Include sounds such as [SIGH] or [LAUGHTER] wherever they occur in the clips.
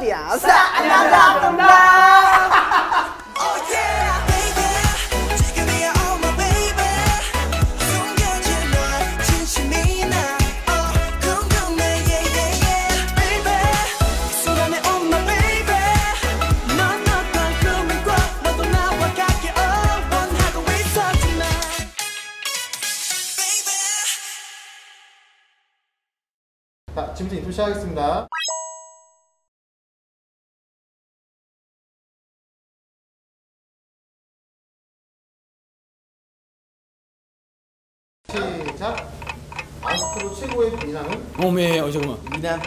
love you. Stop, stop, 지금부터 인터뷰 시작하겠습니다. 시작. 아스트로 최고의 비난은 어메 어 잠깐만 미남.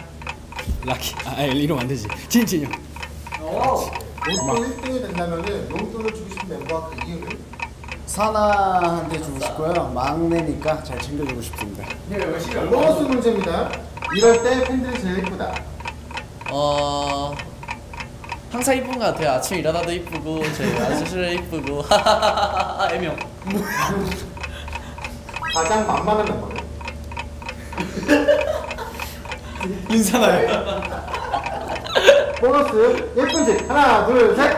라키 아 아니, 이러면 안 되지 진진이 형 로또 1등이 된다면은 용돈을 주고 싶은 멤버와 그 이유는 사나한테 주고 싶고요. 막내니까 잘 챙겨주고 싶습니다. 보너스 문제입니다. 이럴 때 팬들이 제일 예쁘다. 어 항상 이쁜 것 같아요. 아침 일어나도 이쁘고 저희 아저씨도 이쁘고 [LAUGHS] 하하하하 애명. [LAUGHS] 가장 만만한 멤버는 윤사나요 [LAUGHS] 보너스 예쁜 집 하나 둘 셋.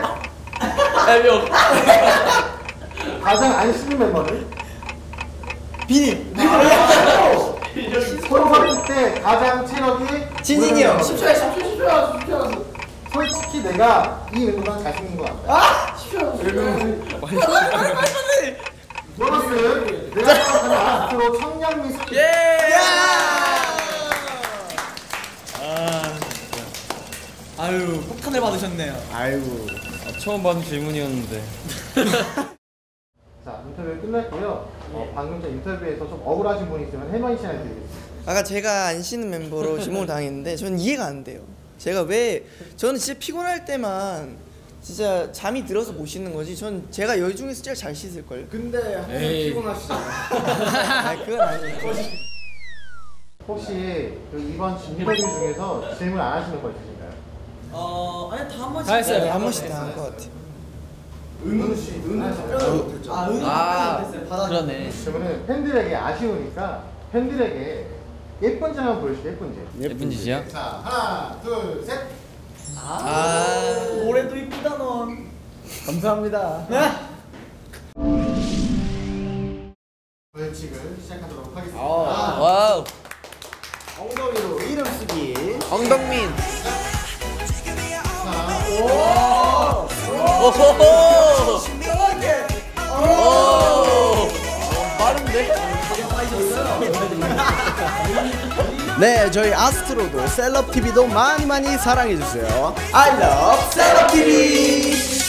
애명. 가장 안 씻는 멤버는 비니 [LAUGHS] 봤을 때 가장 체력이 진진이 형. 오르는 멤버. 10초에 10초 10초 10초. 솔직히 내가 이 멤버가 잘생긴 것 같다. 보너스 내가 생각하는 아스 트로 청량미 스킬. 예. 아유 폭탄을 받으셨네요 아이고. 처음 받은 질문이었는데 [LAUGHS] 자 인터뷰 끝났고요. 어, 방금 전 인터뷰에서 좀 억울하신 분이 있으면 해만이 씨한테 드리겠습니다. 아까 제가 안 쉬는 멤버로 [LAUGHS] 지목을 당했는데 저는 이해가 안 돼요. 제가 왜 저는 진짜 피곤할 때만 진짜 잠이 들어서 못 씻는 거지. 전 제가 여 중에서 제일 잘 씻을 걸요. 근데 항상 에이. 피곤하시잖아. 아 그건 아니에요. 혹시 그 이번 인터뷰 중에서 질문 안 하시는 거 있으신가요? 어 아니 다 한 번씩 다 했어요. 네, 한 번씩 다 한 것 같아요. 은우 씨, 은우 씨. 아 그러네. 그러면은 팬들에게 아쉬우니까 팬들에게 예쁜 짓 한번 보여주세요. 예쁜 짓. 예쁜 짓이야? 자 하나 둘 셋. 아 넌. 감사합니다. 벌칙을 시작하도록 하겠습니다. 와우. 엉덩이로 이름 쓰기. 엉덩민. 자, 오호호. 오. 빠른데? 네, 저희 아스트로도 셀럽 TV도 많이 많이 사랑해 주세요. I love 셀럽 TV.